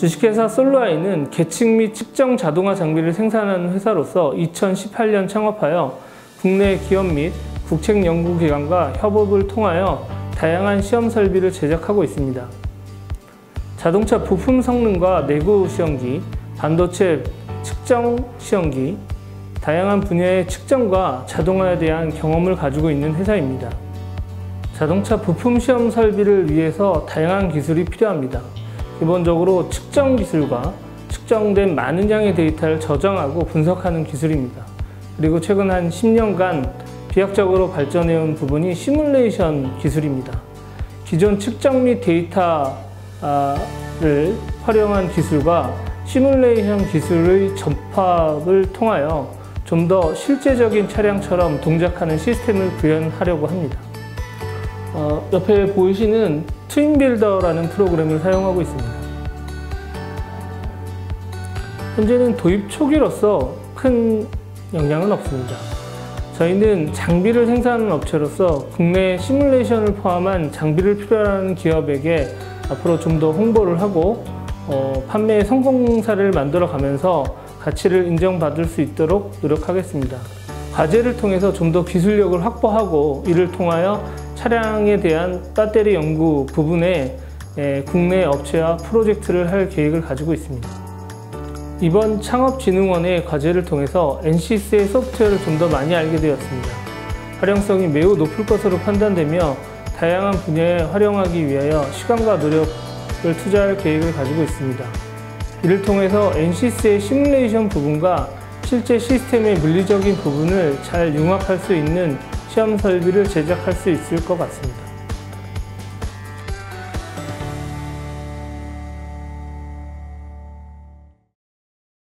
주식회사 솔로아이는 계측 및 측정 자동화 장비를 생산하는 회사로서 2018년 창업하여 국내 기업 및 국책 연구기관과 협업을 통하여 다양한 시험 설비를 제작하고 있습니다. 자동차 부품 성능과 내구 시험기, 반도체 측정 시험기, 다양한 분야의 측정과 자동화에 대한 경험을 가지고 있는 회사입니다. 자동차 부품 시험 설비를 위해서 다양한 기술이 필요합니다. 기본적으로 측정 기술과 측정된 많은 양의 데이터를 저장하고 분석하는 기술입니다. 그리고 최근 한 10년간 비약적으로 발전해온 부분이 시뮬레이션 기술입니다. 기존 측정 및 데이터를 활용한 기술과 시뮬레이션 기술의 접합을 통하여 좀 더 실제적인 차량처럼 동작하는 시스템을 구현하려고 합니다. 어, 옆에 보이시는 트윈빌더라는 프로그램을 사용하고 있습니다. 현재는 도입 초기로서 큰 영향은 없습니다. 저희는 장비를 생산하는 업체로서 국내 시뮬레이션을 포함한 장비를 필요로 하는 기업에게 앞으로 좀 더 홍보를 하고 어, 판매 성공사를 만들어 가면서 가치를 인정받을 수 있도록 노력하겠습니다. 과제를 통해서 좀 더 기술력을 확보하고 이를 통하여 차량에 대한 배터리 연구 부분에 국내 업체와 프로젝트를 할 계획을 가지고 있습니다. 이번 창업진흥원의 과제를 통해서 NCS의 소프트웨어를 좀 더 많이 알게 되었습니다. 활용성이 매우 높을 것으로 판단되며 다양한 분야에 활용하기 위하여 시간과 노력을 투자할 계획을 가지고 있습니다. 이를 통해서 NCS의 시뮬레이션 부분과 실제 시스템의 물리적인 부분을 잘 융합할 수 있는 시험 설비를 제작할 수 있을 것 같습니다.